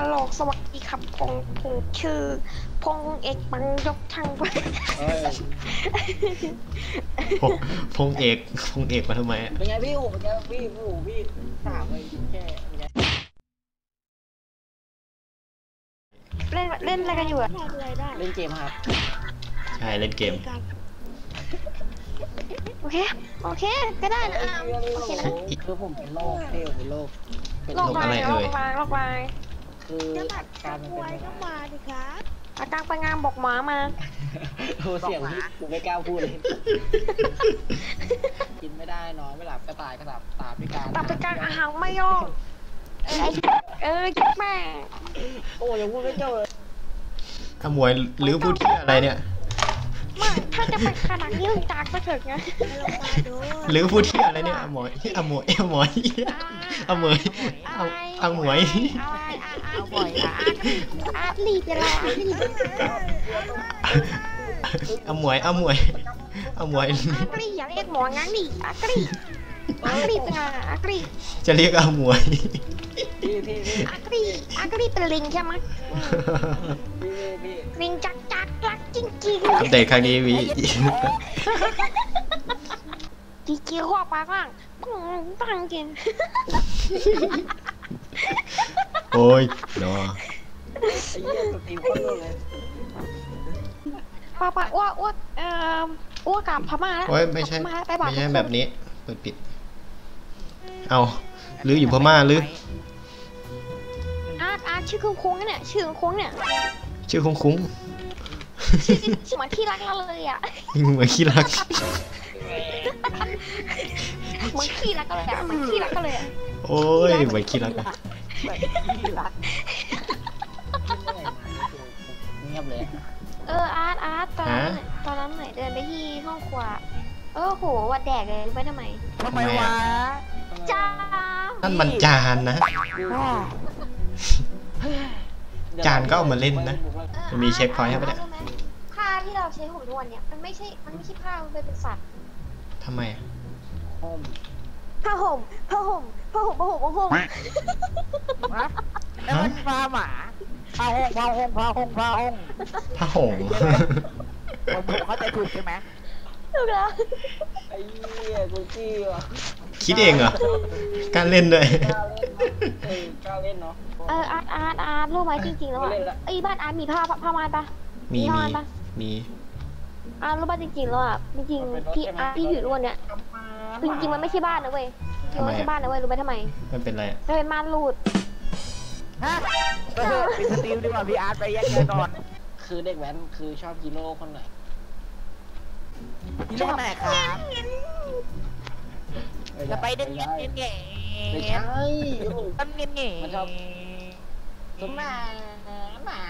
ฮัลโหลสวัสดีครับพงพงชื่อ พงเอกบังยกทางไปเอ้ยพงพงเอกพงเอกมาทำไมอะเป็นไงพี่โอ้เป็นไงพี่พี่โอ้พี่ถามเลยแค่เป็นไงเล่นเล่นอะไรกันอยู่อะทำอะไรได้เล่นเกมครับ ใช่เล่นเกมการโอเค โอเค ก็ได้นะอะโอเคนะคือผมเป็นโรคเที่ยวเป็นโรคเป็นโลกวายโลกวายโลกวาย คือจะตัดการมันมเป็นวยก็มาดิครับอาการไปงานบอกหมามาโอ้เสียงพี่กูไม่กล้าพูดเลยกินไม่ได้นอนไม่หลับก็ตายก็หลับตาพิการตับไปกลางอาหารไม่ย่องเออเออจิ๊บแม่โอ้ยังพูดไม่จบเลยขโมยหรือพูดที่อะไรเนี่ยไม่ถ้าจะไปขนาดนี้มึงจากไปเถอะไงไปลงมาดูหรือพูดที่อะไรเนี่ยอมวยอมวยอมวยอมวยออมวย อะไรอาอาบ่อยอาอาอาลีเป็นไรอาลีอมวยอมวยอมวยอากรีอย่าเรียกหมองั้นดิอากรีอากรีเป็นไงอากรีจะเรียกอมวยพี่พี่พี่อากรีอากรีเป็นลิงใช่ไหมอืมพี่พี่ลิงจักจักรักจริงจริงอัปเดตครั้งนี้มีจีจีข้อปากล่างปังปังกินโอ้ยเนาะไอ้เหี้ยสตรีมคนเลยป้าป้าอ้วกอ้วกเอ่ออ้วกกลับพม่าแล้วโอ้ยไม่ใช่กลับพาแล้วไปบอกไม่ใช่ทุกคนแบบนี้เปิดปิด เอาหรืออยู่พม่าหรืออาร์ตอาร์ตชื่อคุ้งคุ้งเนี่ยชื่อคุ้งเนี่ยชื่อคุ้งคุ้งชื่อชื่อเหมือนที่รักเราเลยอะเหมือนขี้รักเหมือนที่รักเราเลยอะเหมือนที่รักเราเลยอะโอ้ยเหมือนขี้รักอะ พี่รักเงียบเลยเอออาร์ตอาร์ตตอนนั้นน่ะตอนนั้นไหนเดินไปที่ห้องครัวเออโหวัดแดกเลยรู้ไหมทำไมทำไมอะจ้านั่นมันจานนะจานก็เอามาเล่นนะเออมันมีเช็คพอยต์ให้ปะเนี่ยรู้ไหมผ้าที่เราใช้ห่มทุกวันเนี่ยมันไม่ใช่มันไม่ใช่ผ้ามันเป็นสัตว์ทำไมอะห้อง ผ้าห่มผ้าห่มผ้าห่มผ้าห่มผ้าห่มฮะแล้วมันพาหมาพาห้องพาห้องพาห้องพาห้องผ้าหงส์ผมผมเข้าใจถูกใช่ไหมถูกแล้วไอ้เหี้ยกูจี้ว่ะคิดเองเหรอการเล่นด้วยกล้าเล่นเนาะเออกล้าเล่นเนาะเอออาร์ตอาร์ตอาร์ตรู้ไหมจริงๆแล้วอะไม่เล่นละเฮ้ยบ้านอาร์ตมีผ้าผ้าม่านปะมีมีมีห้องปะมีอาร์ตรู้ป่ะจริงๆแล้วอะจริงๆที่อาร์ตที่อยู่ทุกวันเนี่ย จริงๆมันไม่ใช่บ้านนะเว้ยจริงๆมันไม่ใช่บ้านนะเว้ยรู้ไหมทำไมมันเป็นไรอะมันเป็นม่านรูดฮะก็คือปิดสตรีมดีกว่าพี่อาร์ตไปแยกเงินก่อน คือเด็กแว้นคือชอบฮีโร่คนไหนที่เรื่องไหนครับจะไปเด่นเงี้ยเด่นเงี้ยไม่ใช่โอ้โหต้นเงี้ยเงี้ยมันชอบสมมาหมา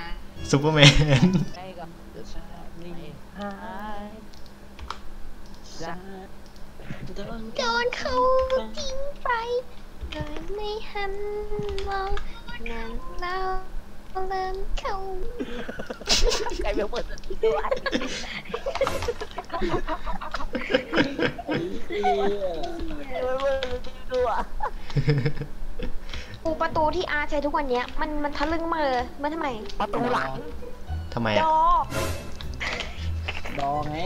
ซูเปอร์แมนได้ก็ชาลีหายซา โดนโดนเขาทิ้งไปโดยไม่หันมองนั่นเราเริ่มเขาใครเป็นเปิดสตรีมด้วยไอ้เหี้ยใครเป็นเปิดสตรีมด้วยปูประตูที่อาร์ตใช้ทุกวันเนี้ย มันมันทะลึ่งมากเลยมันทำไม ประตูหลังทำไมดอะอดองไง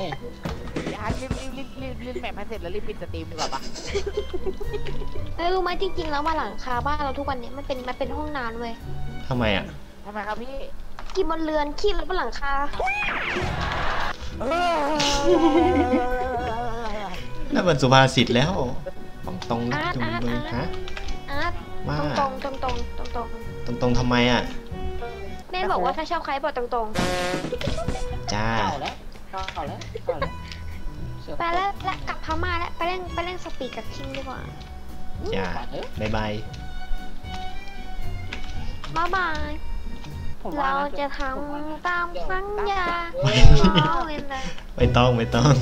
พี่อาร์ตรีบรีบรีบรีบรีบแมปให้เสร็จแล้วรีบปิดสตรีมดีกว่าปะเอ้ยรู้ไหมจริงๆแล้วว่าหลังคาบ้านเราทุกวันเนี้ยมันเป็นมันเป็นห้องน้ำเว้ยทำไมอะทำไมครับพี่กินบนเรือนขี้รถบนหลังคานั่นมันสุภาษิตแล้วตรงตรงๆอาร์ตตรงอาร์ตเลยอาฮะร์ตอาร์ตว่าตรงตรงตรงตรงตรงตรงตรงตรงๆทำไมอะแม่บอกว่าถ้าชอบใครบอกตรงตรงจ้าเข้าแล้วเข้าแล้วเข้าแล้วเสือ ไปแล้วและกลับพม่าแล้วไปเล่นไปเล่นสปีกกับคิงดีกว่าจ้าเอ้ยบายบายบ๊ายบายผมว่เรานจะทำตามสัญญาเอ้ยขอเวลาไม่ต้องไม่ต้อง